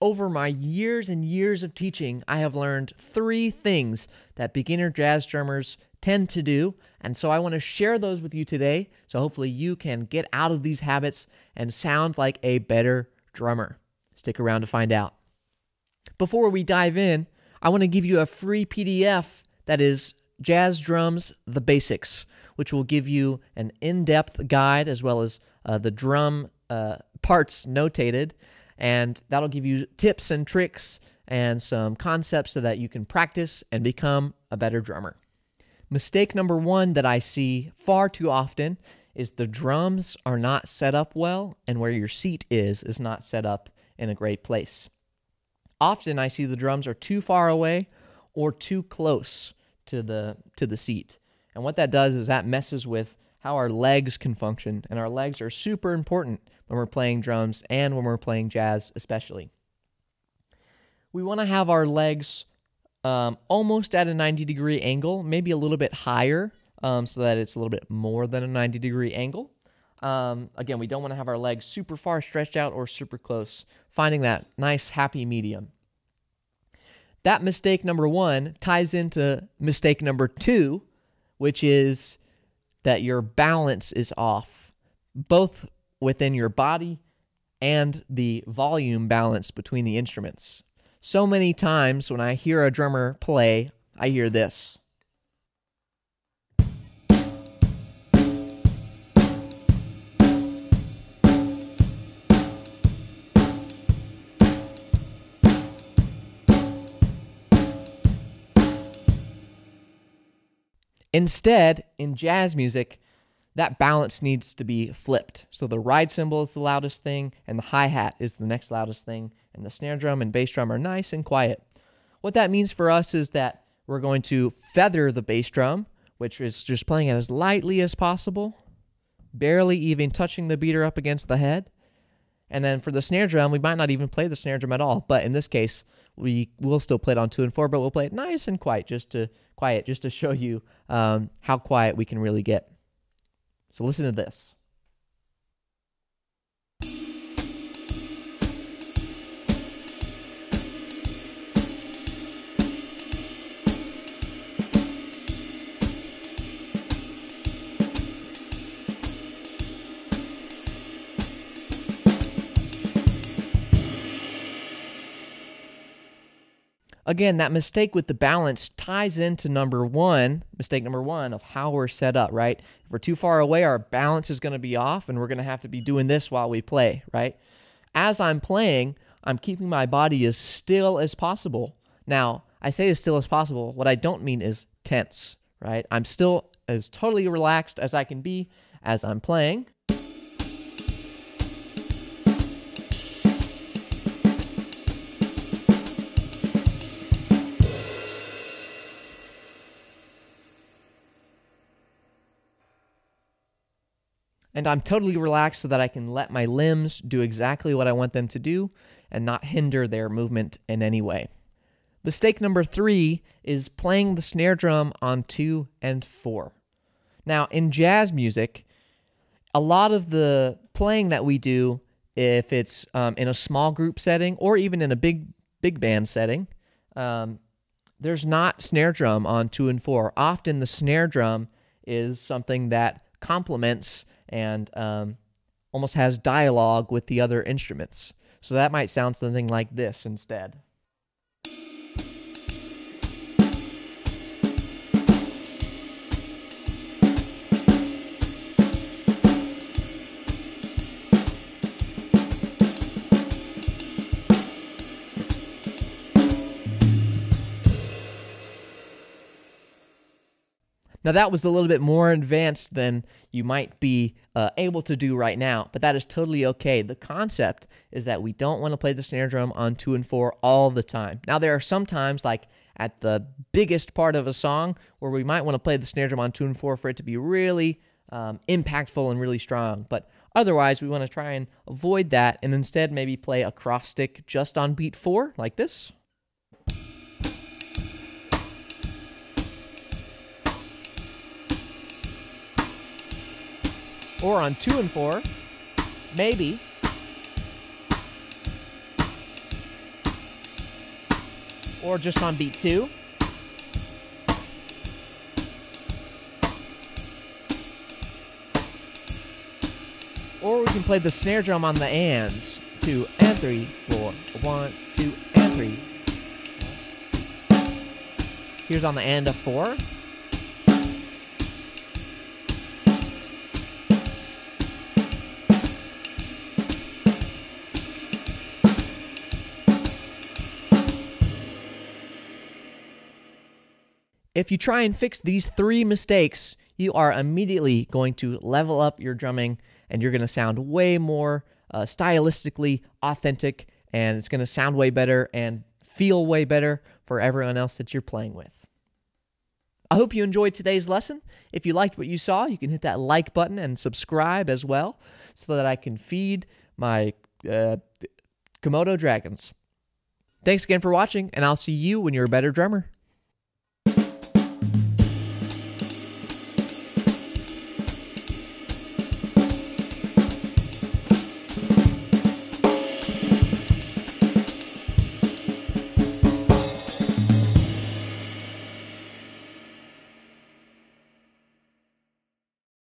Over my years and years of teaching, I have learned three things that beginner jazz drummers tend to do. And so I want to share those with you today. So hopefully you can get out of these habits and sound like a better drummer. Stick around to find out. Before we dive in, I want to give you a free PDF that is Jazz Drums The Basics, which will give you an in depth guide as well as uh, the drum uh, parts notated and that'll give you tips and tricks and some concepts so that you can practice and become a better drummer. Mistake number one that I see far too often is the drums are not set up well, and where your seat is is not set up in a great place. Often I see the drums are too far away or too close to the to the seat. And what that does is that messes with how our legs can function. And our legs are super important when we're playing drums and when we're playing jazz, especially. We want to have our legs um, almost at a 90 degree angle, maybe a little bit higher um, so that it's a little bit more than a 90 degree angle. Um, again, we don't want to have our legs super far stretched out or super close, finding that nice, happy medium. That mistake number one ties into mistake number two, which is that your balance is off, both within your body and the volume balance between the instruments. So many times when I hear a drummer play, I hear this. Instead, in jazz music, that balance needs to be flipped. So the ride cymbal is the loudest thing, and the hi hat is the next loudest thing, and the snare drum and bass drum are nice and quiet. What that means for us is that we're going to feather the bass drum, which is just playing it as lightly as possible, barely even touching the beater up against the head. And then for the snare drum, we might not even play the snare drum at all. But in this case, we will still play it on two and four, but we'll play it nice and quiet, just to quiet, just to show you um, how quiet we can really get. So listen to this. Again, that mistake with the balance ties into number one, mistake number one of how we're set up, right? If we're too far away, our balance is going to be off and we're going to have to be doing this while we play, right? As I'm playing, I'm keeping my body as still as possible. Now, I say as still as possible. What I don't mean is tense, right? I'm still as totally relaxed as I can be as I'm playing. And I'm totally relaxed so that I can let my limbs do exactly what I want them to do and not hinder their movement in any way. Mistake number three is playing the snare drum on two and four. Now, in jazz music, a lot of the playing that we do, if it's um, in a small group setting or even in a big big band setting, um, there's not snare drum on two and four. Often the snare drum is something that complements and um, almost has dialogue with the other instruments. So that might sound something like this instead. Now, that was a little bit more advanced than you might be uh, able to do right now, but that is totally okay. The concept is that we don't want to play the snare drum on two and four all the time. Now, there are some times, like at the biggest part of a song, where we might want to play the snare drum on two and four for it to be really um, impactful and really strong. But otherwise, we want to try and avoid that and instead maybe play a cross-stick just on beat four, like this. Or on two and four, maybe. or just on beat two. Or we can play the snare drum on the ands. Two and three, four, one, two and three. Here's on the end of four. If you try and fix these three mistakes, you are immediately going to level up your drumming and you're going to sound way more uh, stylistically authentic and it's going to sound way better and feel way better for everyone else that you're playing with. I hope you enjoyed today's lesson. If you liked what you saw, you can hit that like button and subscribe as well so that I can feed my uh, Komodo dragons. Thanks again for watching, and I'll see you when you're a better drummer.